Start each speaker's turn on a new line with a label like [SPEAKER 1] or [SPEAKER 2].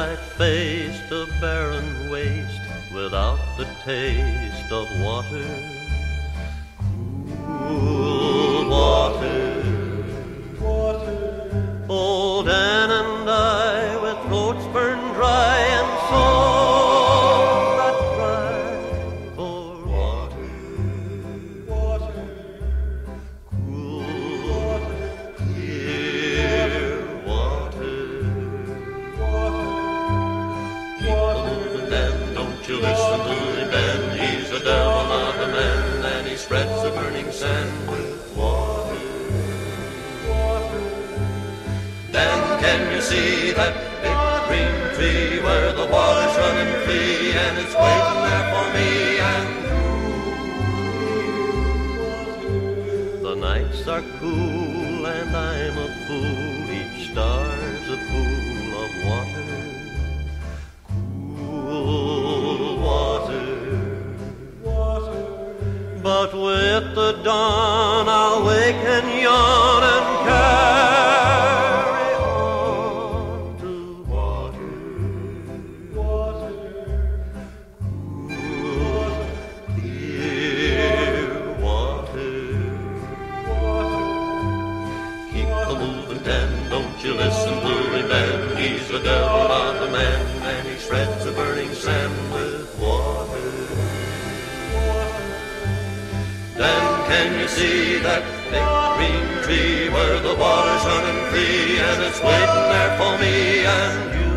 [SPEAKER 1] waste, a barren waste, without the taste of water. Cool water. Then you listen to him, Dan. He's a devil, not a man, and he spreads the burning sand with water. Then can you see that big green tree where the water's running free and it's waiting there for me and you? The nights are cool and I'm a fool. Each star's a pool of water. Dawn I'll wake and yawn and carry on to water. water, Cool, clear water. Keep the moving then, don't you listen to him then. He's the devil, not the man, and he spreads the see that big green tree where the water's running free and it's waiting there for me and you?